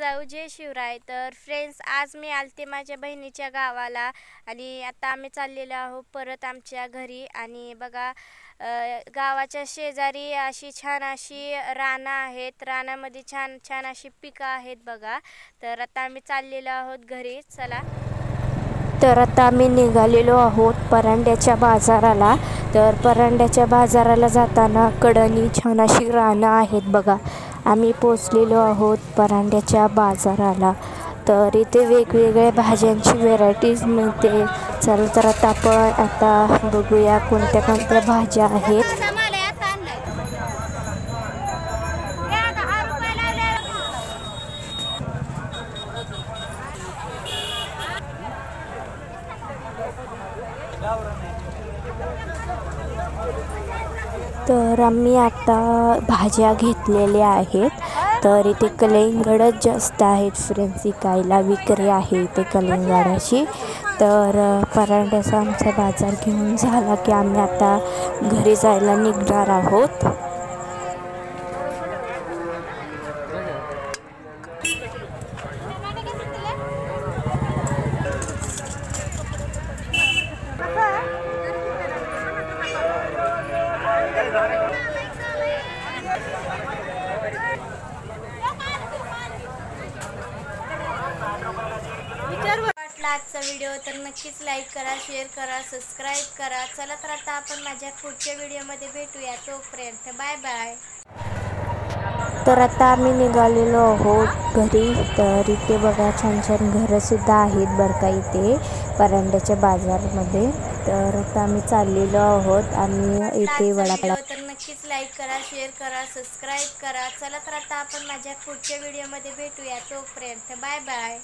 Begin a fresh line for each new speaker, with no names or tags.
जाऊ जय शिवराय. तर फ्रेंड्स आज मी आलते माझ्या बहिणीच्या गावाला आणि आता आम्ही चाललेलो आहोत परत आमच्या घरी. आणि बघा गावाच्या शेजारी अशी छान अशी रानं आहेत. रानामध्ये छान छान अशी पिकं आहेत बघा. तर आता आम्ही चाललेलो आहोत घरी. चला.
तर आता आम्ही निघालेलो आहोत परांड्याच्या बाजाराला. तर परांड्याच्या बाजाराला जाताना कडणी छान अशी रानं आहेत बघा. आम्ही पोचलेलो आहोत परांड्याच्या बाजाराला. तर इथे वेगवेगळ्या भाज्यांची व्हेरायटीज मिळते. चल तर आता आपण आता बघूया कोणत्या कोणत्या भाज्या आहेत. तर आम्ही आता भाज्या घेतलेल्या आहेत. तर इथे कलिंगडच जास्त आहेत फ्रेंड्स विकायला. विक्री आहे इथे कलिंगडाची. तर परांड्याचा आमचा बाजार घेऊन झाला की आम्ही आता घरी जायला निघणार आहोत.
आजचा व्हिडिओ तर नक्कीच लाईक करा शेअर करा सबस्क्राईब करा. चला तर आता आपण माझ्या पुढच्या व्हिडिओमध्ये भेटूया. तोपर्यंत बाय बाय
तर आता आम्ही निघालेलो आहोत घरी. तर इथे बघा छान छान घरंसुद्धा आहेत बरं का इथे. परांड्याच्या बाजारमध्ये. तर आता आम्ही चाललेलो आहोत आणि इथे वडापाव
तर नक्कीच लाईक करा शेअर करा सबस्क्राईब करा. चला तर आता आपण माझ्या पुढच्या व्हिडिओमध्ये भेटूया. तोपर्यंत बाय बाय